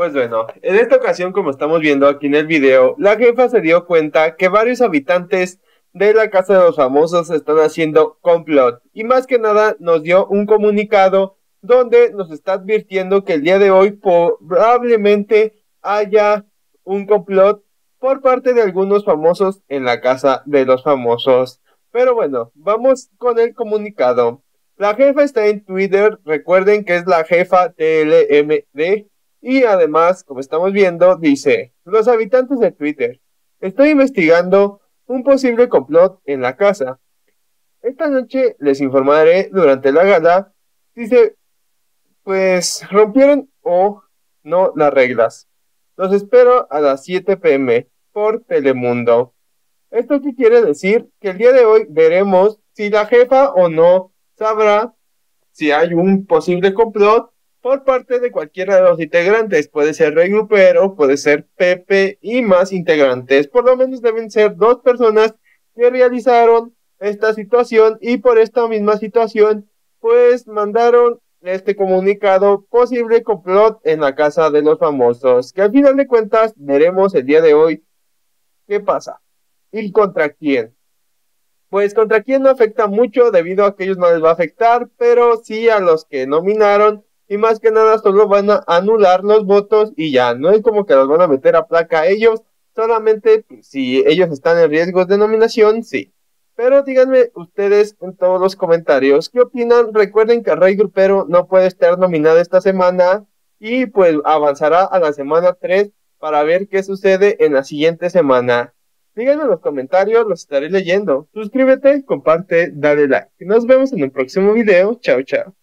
Pues bueno, en esta ocasión, como estamos viendo aquí en el video, la jefa se dio cuenta que varios habitantes de la casa de los famosos están haciendo complot. Y más que nada nos dio un comunicado donde nos está advirtiendo que el día de hoy probablemente haya un complot por parte de algunos famosos en la casa de los famosos. Pero bueno, vamos con el comunicado. La jefa está en Twitter, recuerden que es la jefa TLMD y además, como estamos viendo, dice, los habitantes de Twitter, estoy investigando un posible complot en la casa. Esta noche les informaré durante la gala si se, pues, rompieron o no las reglas. Los espero a las 7 pm por Telemundo. ¿Esto quiere decir? Que el día de hoy veremos si la jefa o no sabrá si hay un posible complot por parte de cualquiera de los integrantes. Puede ser Rey Grupero, puede ser Pepe y más integrantes. Por lo menos deben ser dos personas que realizaron esta situación y por esta misma situación pues mandaron este comunicado posible complot en la casa de los famosos que al final de cuentas veremos el día de hoy qué pasa y contra quién pues contra quién no afecta mucho debido a que ellos no les va a afectar, pero sí a los que nominaron y más que nada solo van a anular los votos y ya, no es como que los van a meter a placa ellos, solamente si ellos están en riesgo de nominación, sí. Pero díganme ustedes en todos los comentarios qué opinan. Recuerden que Rey Grupero no puede estar nominado esta semana y pues avanzará a la semana 3 para ver qué sucede en la siguiente semana. Díganme en los comentarios, los estaré leyendo. Suscríbete, comparte, dale like. Nos vemos en el próximo video. Chao, chao.